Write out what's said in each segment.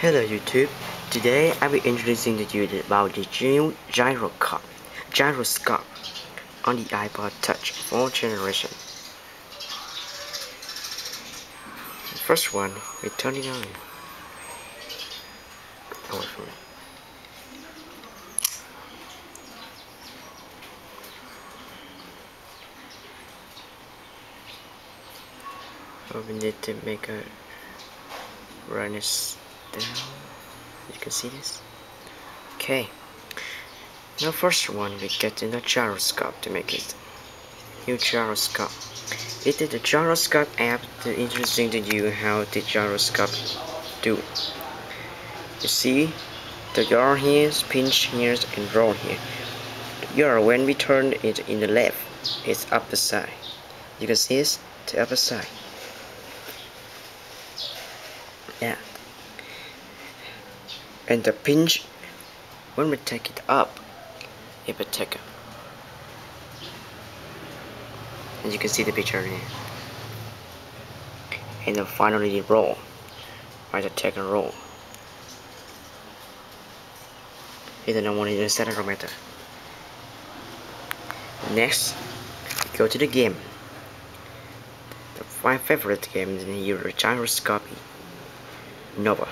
Hello YouTube. Today I will be introducing to you about the new gyroscope, gyroscope on the iPod Touch 4th generation. First one, we turn it on. Away from it. Oh, we need to make a brightness down. You can see this. Okay. Now first one we get in the gyroscope to make it. New gyroscope. It is the gyroscope app to introducing to you how the gyroscope do. You see the gyro here, pinch here and roll here. Gyro when we turn it in the left, it's upper side. You can see this, the upper side. Yeah. And the pinch, when we take it up, it will take. And you can see the picture here. And then finally roll. Right, the take and roll. Here's the number one in the accelerometer. Next, go to the game. My favorite game is the Euro Gyroscope. Nova.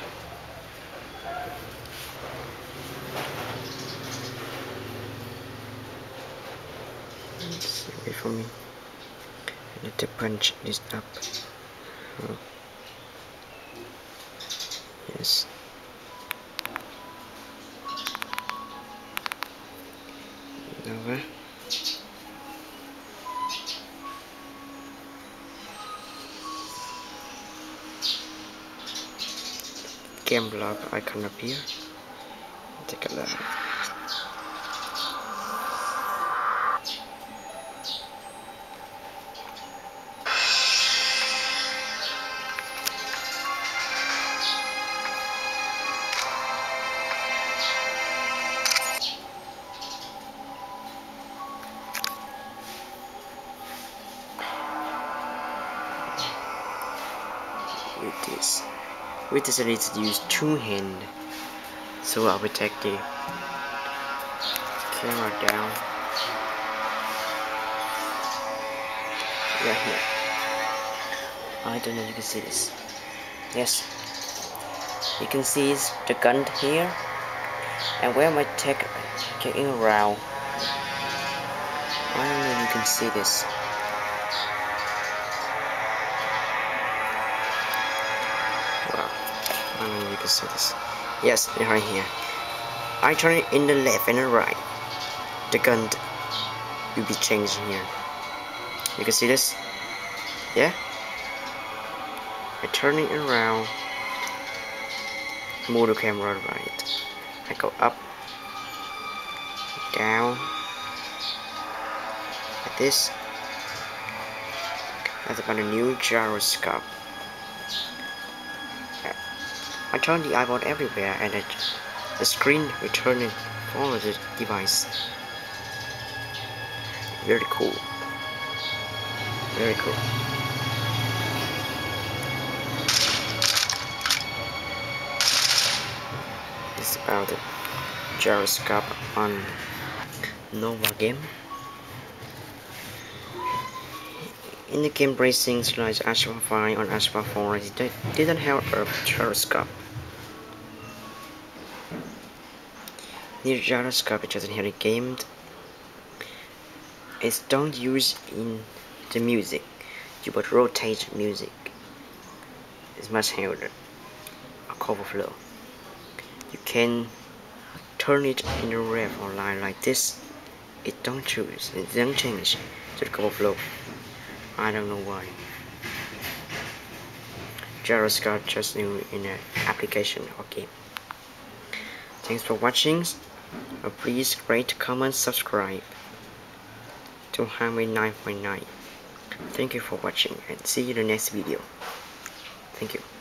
Wait for me. I need to punch this up. Oh. Yes. Nova. game log icon appear take a look with this. With this I need to use two hand. So I will take the camera down. Right here. I don't know if you can see this. Yes. You can see the gun here. And where my tech getting around. I don't know if you can see this I don't know if you can see this. Yes, right here. I turn it in the left and the right. The gun will be changing here. You can see this? Yeah? I turn it around. Move the camera right. I go up. Down. Like this. That's about a new gyroscope. I turn the iPod everywhere and it, the screen returning follows the device. Very cool. Very cool. It's about the gyroscope on Nova game. In the game racing slash Asphalt 5 on Asphalt 4, it didn't have a gyroscope. The gyroscope doesn't have a game. It's don't use in the music. You would rotate music. It's much harder. A cover flow. You can turn it in the ref or line like this. It don't choose. It don't change to the cover flow. I don't know why. Gyroscope just new in an application or game. Thanks for watching. Uh, please rate, comment, subscribe to Highway 9.9. Thank you for watching and see you in the next video. Thank you.